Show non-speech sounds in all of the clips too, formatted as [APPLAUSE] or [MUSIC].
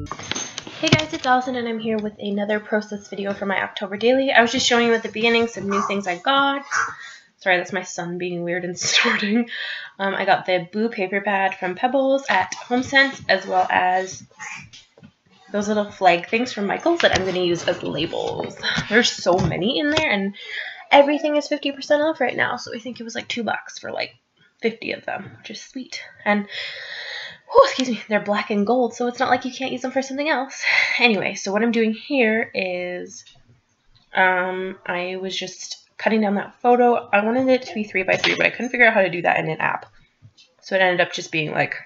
Hey guys, it's Allison and I'm here with another process video for my October daily. I was just showing you at the beginning some new things I got. Sorry, that's my son being weird and [LAUGHS] snorting. Um, I got the Boo paper pad from Pebbles at HomeSense as well as those little flag things from Michaels that I'm going to use as labels. [LAUGHS] There's so many in there and everything is 50% off right now. So I think it was like two bucks for like 50 of them, which is sweet. And oh, excuse me, they're black and gold, so it's not like you can't use them for something else. [SIGHS] Anyway, so what I'm doing here is um, I was just cutting down that photo. I wanted it to be 3 by 3 but I couldn't figure out how to do that in an app. So it ended up just being like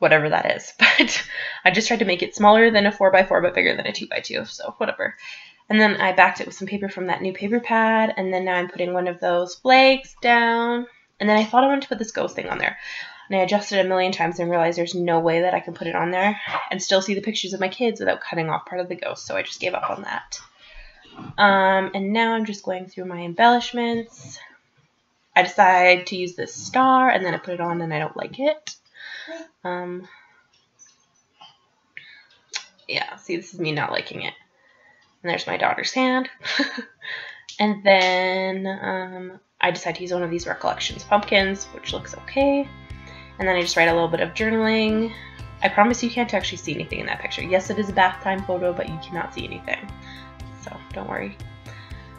whatever that is. [LAUGHS] But I just tried to make it smaller than a 4 by 4 but bigger than a 2 by 2 so whatever. And then I backed it with some paper from that new paper pad, and then now I'm putting one of those flags down. And then I thought I wanted to put this ghost thing on there. And I adjusted a million times and realized there's no way that I can put it on there and still see the pictures of my kids without cutting off part of the ghost. So I just gave up on that. Um, and now I'm just going through my embellishments. I decide to use this star and then I put it on and I don't like it. Um, yeah, see, this is me not liking it. And there's my daughter's hand. [LAUGHS] and then um, I decide to use one of these Recollections pumpkins, which looks okay. And then I just write a little bit of journaling. I promise you can't actually see anything in that picture. Yes, it is a bath time photo, but you cannot see anything. So don't worry.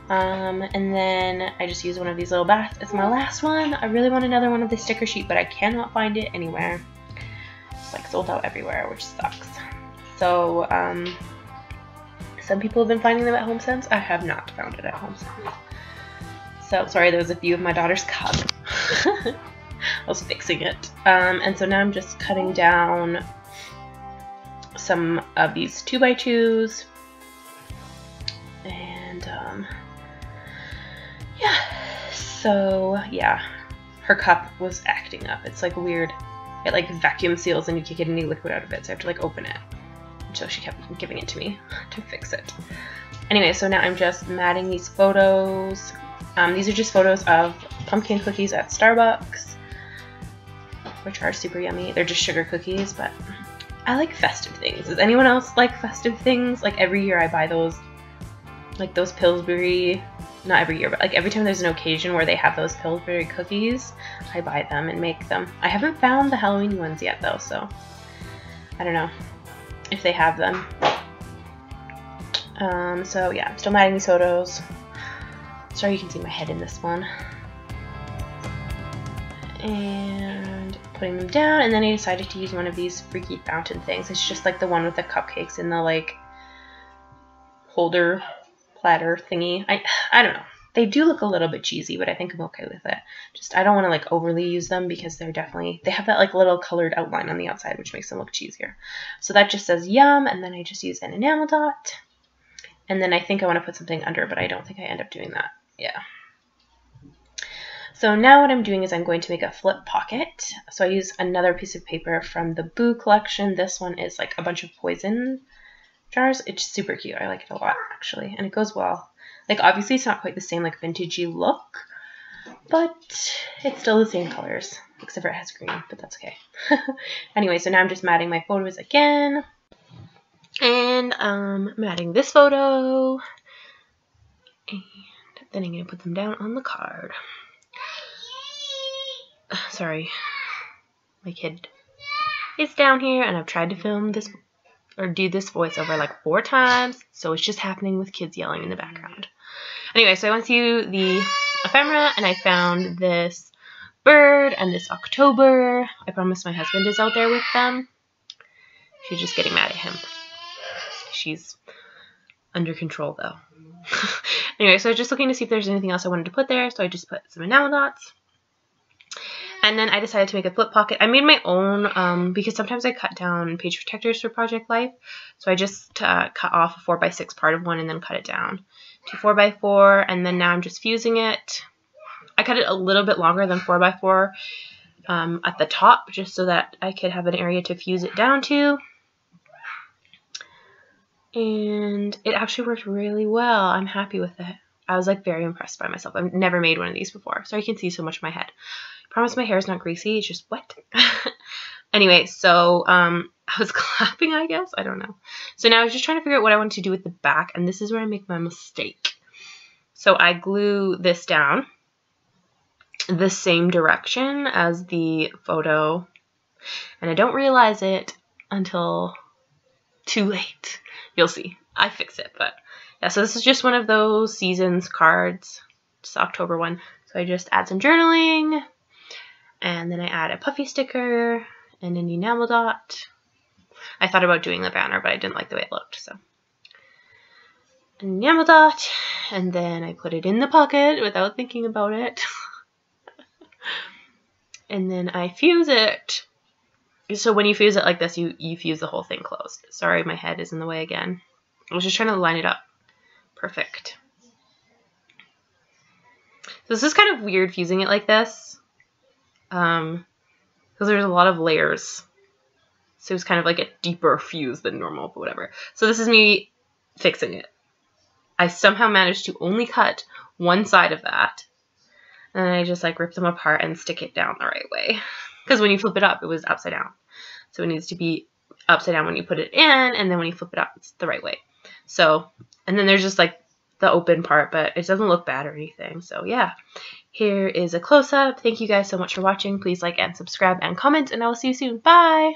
Um, and then I just use one of these little baths It's my last one. I really want another one of the sticker sheet, but I cannot find it anywhere. It's like sold out everywhere, which sucks. So, um, some people have been finding them at Home HomeSense. I have not found it at HomeSense. So, sorry, there was a few of my daughter's cup. [LAUGHS] I was fixing it. Um, and so now I'm just cutting down some of these 2x2s. And, um, yeah. So, yeah. Her cup was acting up. It's, like, weird. It, like, vacuum seals and you can't get any liquid out of it, so I have to, like, open it so she kept giving it to me [LAUGHS] to fix it. Anyway, so now I'm just matting these photos. Um, these are just photos of pumpkin cookies at Starbucks, which are super yummy. They're just sugar cookies, but I like festive things. Does anyone else like festive things? Like every year I buy those, like those Pillsbury, not every year, but like every time there's an occasion where they have those Pillsbury cookies, I buy them and make them. I haven't found the Halloween ones yet though, so I don't know if they have them. Um, so yeah, I'm still matting these photos. Sorry you can see my head in this one. And putting them down, and then I decided to use one of these freaky fountain things. It's just like the one with the cupcakes in the like holder platter thingy. I I don't know. They do look a little bit cheesy, but I think I'm okay with it. Just I don't want to like overly use them because they're definitely they have that like little colored outline on the outside which makes them look cheesier. So that just says yum and then I just use an enamel dot. And then I think I want to put something under, but I don't think I end up doing that. Yeah. So now what I'm doing is I'm going to make a flip pocket. So I use another piece of paper from the Boo collection. This one is like a bunch of poison jars. It's super cute. I like it a lot actually, and it goes well like, obviously it's not quite the same, like, vintagey look, but it's still the same colors, except for it has green, but that's okay. [LAUGHS] anyway, so now I'm just matting my photos again. And um, I'm adding this photo. And then I'm going to put them down on the card. [SIGHS] Sorry. My kid is down here, and I've tried to film this or do this voiceover like four times, so it's just happening with kids yelling in the background. Anyway, so I went to the ephemera and I found this bird and this October. I promise my husband is out there with them. She's just getting mad at him. She's under control though. [LAUGHS] anyway, so I was just looking to see if there's anything else I wanted to put there, so I just put some enamel dots. And then I decided to make a flip pocket. I made my own um, because sometimes I cut down page protectors for Project Life. So I just uh, cut off a 4x6 part of one and then cut it down to 4x4. And then now I'm just fusing it. I cut it a little bit longer than 4x4 um, at the top just so that I could have an area to fuse it down to. And it actually worked really well. I'm happy with it. I was like very impressed by myself. I've never made one of these before, so you can see so much of my head. I Promise my hair is not greasy, it's just wet. [LAUGHS] anyway, so um, [LAUGHS] I was clapping, I guess. I don't know. So now I was just trying to figure out what I wanted to do with the back, and this is where I make my mistake. So I glue this down the same direction as the photo, and I don't realize it until too late. You'll see. I fix it, but yeah, so this is just one of those seasons cards. It's October one. So I just add some journaling, and then I add a puffy sticker and an enamel dot. I thought about doing the banner, but I didn't like the way it looked, so. Enamel dot, and then I put it in the pocket without thinking about it. [LAUGHS] and then I fuse it. So when you fuse it like this, you, you fuse the whole thing closed. Sorry, my head is in the way again. I was just trying to line it up. Perfect. So this is kind of weird fusing it like this. Um, because there's a lot of layers. So it's kind of like a deeper fuse than normal, but whatever. So this is me fixing it. I somehow managed to only cut one side of that. And I just like rip them apart and stick it down the right way. Because when you flip it up, it was upside down. So it needs to be upside down when you put it in, and then when you flip it up, it's the right way. So, and then there's just like the open part, but it doesn't look bad or anything. So yeah, here is a close-up. Thank you guys so much for watching. Please like and subscribe and comment, and I will see you soon. Bye!